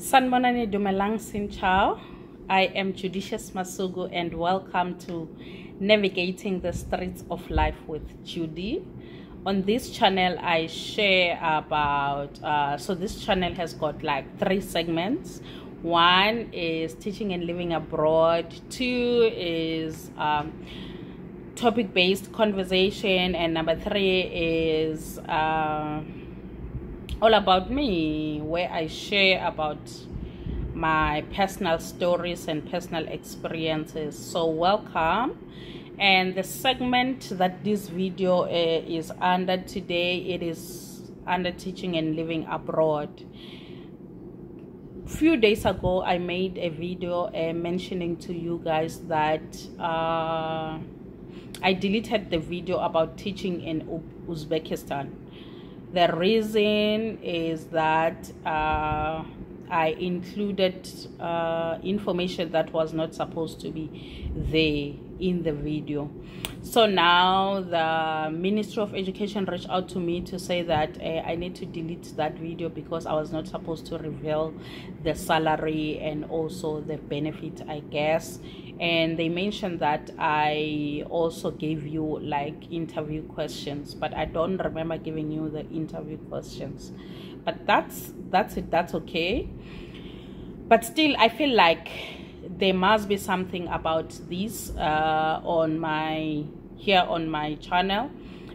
Sanmonani Dumelang Xin chào. I am Judicious Masuku and welcome to Navigating the Streets of Life with Judy. On this channel, I share about, uh, so this channel has got like three segments. One is teaching and living abroad, two is um, topic based conversation, and number three is. Uh, all about me where i share about my personal stories and personal experiences. So welcome. And the segment that this video uh, is under today it is under teaching and living abroad. Few days ago i made a video uh, mentioning to you guys that uh, i deleted the video about teaching in uzbekistan the reason is that uh, I included uh, information that was not supposed to be there in the video. So now the Ministry of Education reached out to me to say that uh, I need to delete that video because I was not supposed to reveal the salary and also the benefit, I guess and they mentioned that I also gave you like interview questions, but I don't remember giving you the interview questions. But that's that's it. That's okay. But still, I feel like there must be something about this uh, on my here on my channel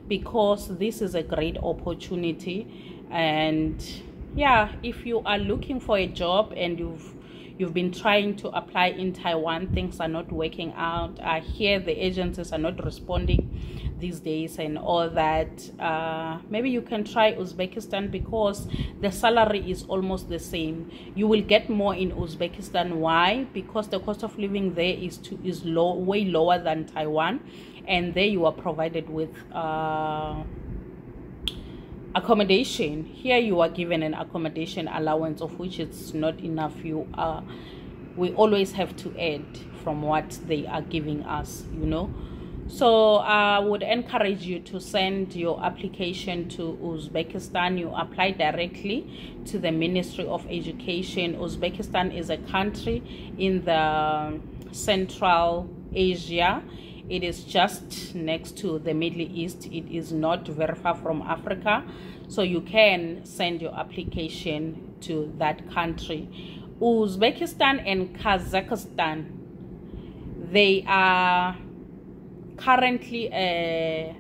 because this is a great opportunity and yeah if you are looking for a job and you've you've been trying to apply in Taiwan, things are not working out. I hear the agencies are not responding these days and all that. Uh, maybe you can try Uzbekistan because the salary is almost the same. You will get more in Uzbekistan. Why? Because the cost of living there is to, is low, way lower than Taiwan, and there you are provided with. Uh, accommodation. Here you are given an accommodation allowance of which it's not enough. You are we always have to add from what they are giving us you know. So i would encourage you to send your application to uzbekistan. You apply directly to the ministry of education. Uzbekistan is a country in the central asia it is just next to the middle east. It is not very far from africa. So you can send your application to that country. Uzbekistan and kazakhstan they are currently uh,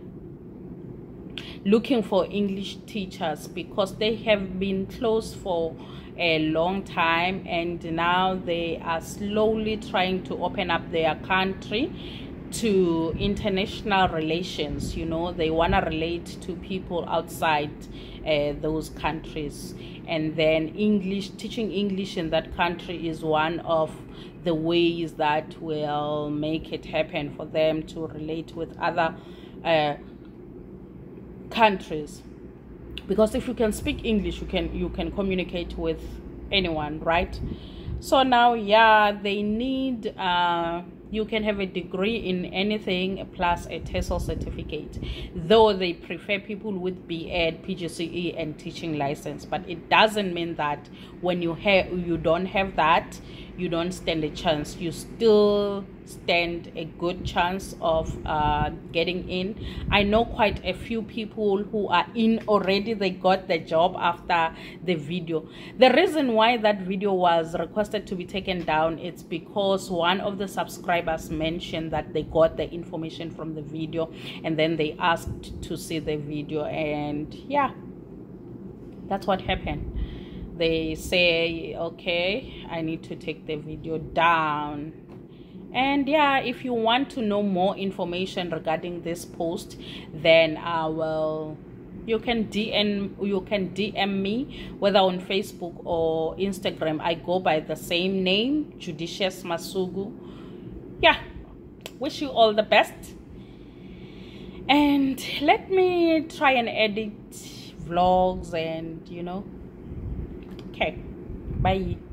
looking for english teachers because they have been closed for a long time and now they are slowly trying to open up their country to international relations you know they want to relate to people outside uh, those countries. And then english teaching english in that country is one of the ways that will make it happen for them to relate with other uh, countries. Because if you can speak english you can you can communicate with anyone right? So now yeah they need uh, you can have a degree in anything plus a TESOL certificate, though they prefer people with BEd, PGCE, and teaching license. But it doesn't mean that when you have you don't have that, you don't stand a chance. You still stand a good chance of uh, getting in. I know quite a few people who are in already. They got the job after the video. The reason why that video was requested to be taken down it's because one of the subscribers mentioned that they got the information from the video and then they asked to see the video and yeah that's what happened they say okay i need to take the video down. And yeah if you want to know more information regarding this post then uh, i will you can dm you can dm me whether on facebook or instagram. I go by the same name judicious masuku. Yeah wish you all the best. And let me try and edit vlogs and you know Okay, bye.